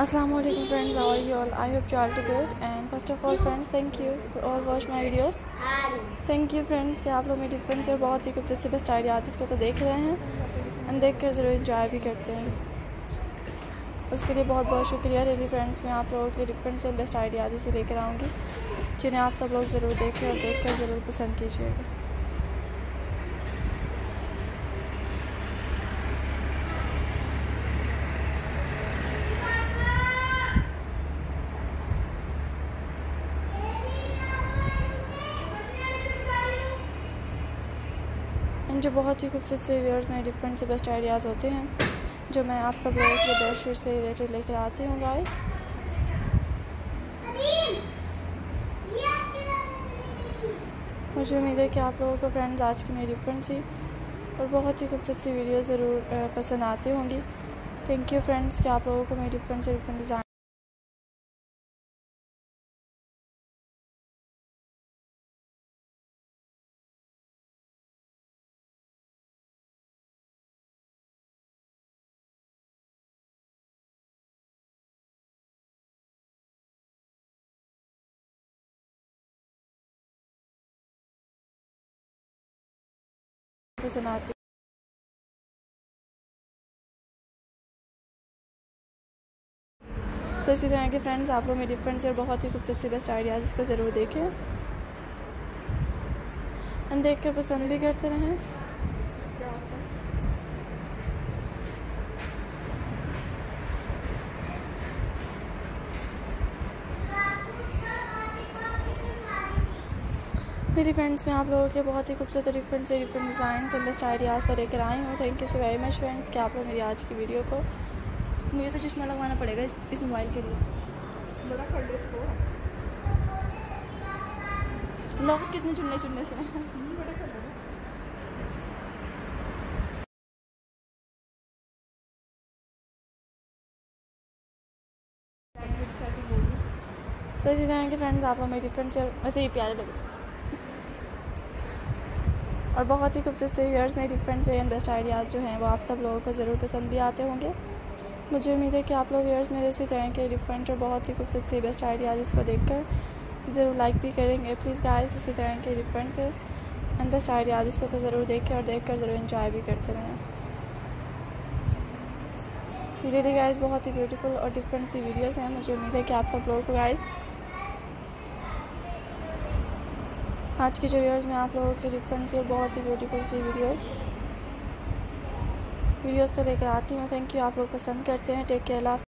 Assalamu alaikum friends, how are you all? I hope to good. And first of all, friends, thank you for all watch my videos. Thank you, friends, कि आप लोग मेरी friends और बहुत ही खूबसूरत से बेस्ट आइडिया इसको तो देख रहे हैं। एंड देख कर ज़रूर इंजॉय भी करते हैं। उसके लिए बहुत बहुत शुक्रिया रियली फ्रेंड्स मैं आप लोगों के लिए डिफरेंट से बेस्ट आइडियाज़ से लेकर आऊँगी, जिन्हें आप सब लोग ज़रूर देखें और देख कर ज़रूर पसंद कीजिएगा। एंड जो बहुत ही खूबसूरत से व्यूअर्स में डिफरेंट से बेस्ट आइडियाज़ होते हैं, जो मैं आप सब लोगों के बेडशीट से रिलेटेड लेकर आती हूँ गाइस मुझे उम्मीद है कि आप लोगों को फ्रेंड्स आज की मेरी डिफरेंट सी और बहुत ही खूबसूरत सी वीडियो ज़रूर पसंद आती होंगी। थैंक यू फ्रेंड्स कि आप लोगों को मेरी डिफरेंट से डिफरेंट डिज़ाइन आती सो इसी तरह के फ्रेंड्स आप लोग मेरी फ्रेंड्स और बहुत ही खूबसूरत से बेस्ट आइडियाज़ इसको ज़रूर देखें। एंड देख कर पसंद भी करते रहें। मेरी फ्रेंड्स मैं आप लोगों के बहुत ही खूबसूरत डिफरेंट से different design and best ideas तो लेकर आई हूँ। Thank you so very much friends कि आप लोग मेरी आज की वीडियो को मुझे तो चश्मा लगवाना पड़ेगा इस, इस मोबाइल के लिए। बड़ा कर लो इसको। लव्स कितने चुनने चुनने से बड़ा कर लो लैंग्वेज सो इसी तरह के फ्रेंड्स आप मेरी फ्रेंड्स और वैसे ही प्यारे लगे और बहुत ही खूबसूरत से ईयर्स में डिफरेंट से एंड बेस्ट आइडियाज़ जो हैं, वो आप सब लोगों को ज़रूर पसंद भी आते होंगे। मुझे उम्मीद है कि आप लोग ईयर्स मेरे इसी तरह के डिफरेंट और बहुत ही खूबसूरत से बेस्ट आइडियाज़ इसको देख कर ज़रूर लाइक भी करेंगे। प्लीज़ गाइस इसी तरह के डिफरेंट से एंड बेस्ट आइडियाज़ इसको तो ज़रूर देखें और देख कर ज़रूर इन्जॉय भी करते रहें। रियली गाइस बहुत ही ब्यूटीफुल और डिफरेंट सी वीडियोस हैं। मुझे उम्मीद है कि आप सब लोगों को गाइस आज की जो वीडियोज़ में आप लोगों के लिए डिफरेंट सी और बहुत ही ब्यूटीफुल सी वीडियोस वीडियोस तो लेकर आती हूँ। थैंक यू आप लोग पसंद करते हैं। Take care